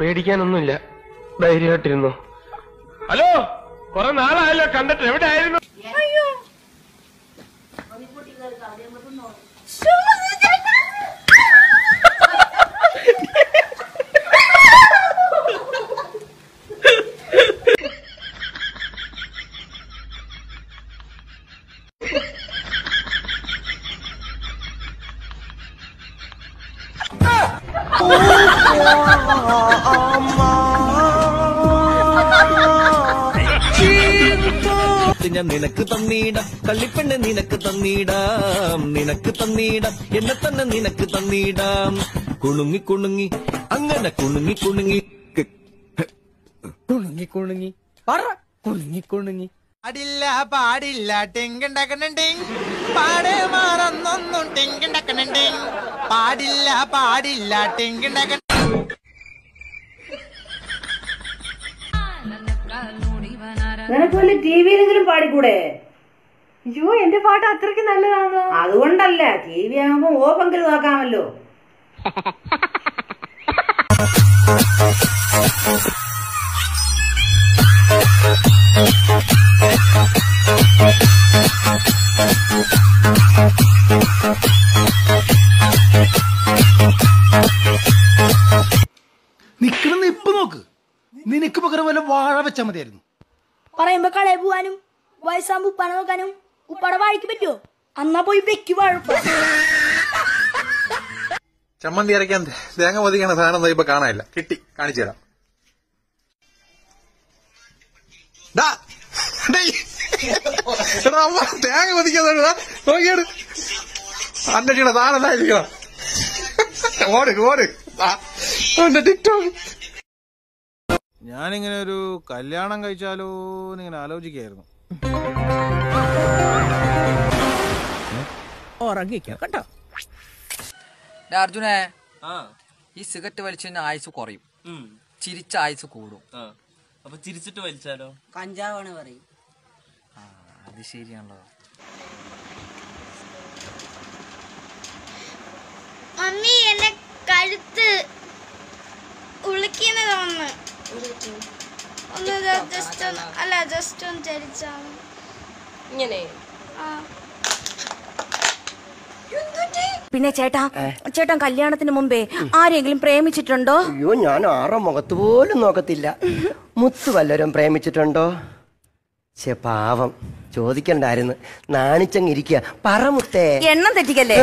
പേടിക്കാനൊന്നുമില്ല. ധൈര്യമായിട്ടിരുന്നു. ഹലോ? കൊറേ നാളായല്ലോ കണ്ടിട്ട്. എവിടെ ആയിരുന്നു ഞാൻ നിനക്ക് തന്നീടാം. തള്ളിപ്പെണ്ണ് നിനക്ക് തന്നീടാം. നിനക്ക് തന്നീടാം. എന്നെ തന്നെ നിനക്ക് തന്നീടാം. കുണുങ്ങി കുണുങ്ങി അങ്ങനെ കുണുങ്ങി കുണുങ്ങി. കുണുങ്ങി കുണുങ്ങി. പറ. കുണുങ്ങി കുണുങ്ങി. പാടില്ല പാടില്ല. ടെങ്കുണ്ടാക്കണുണ്ടെങ് പാടെ മാറന്നൊന്നും ടെങ്കുണ്ടാക്കണുണ്ടെങ് പാടില്ല പാടില്ല. ടെങ്കുണ്ടാക്കണ നിനക്ക് വല്ല ടിവിയിലെങ്കിലും പാടിക്കൂടെ? അയ്യോ എന്റെ പാട്ട് അത്രയ്ക്ക് നല്ലതാണോ? അതുകൊണ്ടല്ല ടി വി ആകുമ്പോ ഓപ്പെങ്കിൽ നോക്കാമല്ലോ. നിൽക്കുന്ന ഇപ്പൊ നോക്ക്. നിനക്ക് പകരം വല്ല വാഴ വെച്ചാൽ മതിയായിരുന്നു. പറയുമ്പോ കളയെ പോവാനും വയസ്സാകുമ്പോ ഉപ്പാനെ നോക്കാനും ഉപ്പാടെ വാഴയ്ക്ക് പറ്റുമോ അന്നാ പോയി വെക്കി വാഴപ്പ. ചമ്മന്തി അരയ്ക്കാൻ തേങ്ങ പൊതിക്കണ സാധനം ഇപ്പൊ കാണാനില്ല. കിട്ടി. കാണിച്ചു തരാം. തേങ്ങ പൊതിക്കാൻ നോക്കിയാണ് അന്വേഷിക്കണ സാധനം എന്തായിരിക്കണം ഓട് ഓട്. ടിക്ടോക്ക് ഞാനിങ്ങനെ ഒരു കല്യാണം കഴിച്ചാലോ എന്നിങ്ങനെ ആലോചിക്കായിരുന്നു ഉറങ്ങിക്കോ കേട്ടോ അർജുനെ ഈ സിഗരറ്റ് വലിച്ചു കഴിഞ്ഞാൽ ആയുസ് കുറയും. ചിരിച്ച ആയുസ് കൂടും. അപ്പൊ ചിരിച്ചിട്ട് വലിച്ചാലോ? കഞ്ചാവാണ് പറയും. ആ അത് ശരിയാണല്ലോ. മമ്മി എന്നെ ഒന്ന് ഒന്ന് ജസ്റ്റ് ഒന്ന് അല്ല ജസ്റ്റ് ഒന്ന് ഇങ്ങനെ. ആ. പിന്നെ ചേട്ടാ ചേട്ടൻ കല്യാണത്തിന് മുമ്പേ ആരെങ്കിലും പ്രേമിച്ചിട്ടുണ്ടോ? അയ്യോ ഞാൻ ആറോ മുഖത്ത് പോലും നോക്കത്തില്ല. മുത്തു വല്ലവരും പ്രേമിച്ചിട്ടുണ്ടോ? ചേ പാവം. ചോദിക്കണ്ടായിരുന്നു. നാണിച്ചങ്ങിരിക്കുക പറ മുത്തേ. എണ്ണം തെറ്റിക്കല്ലേ?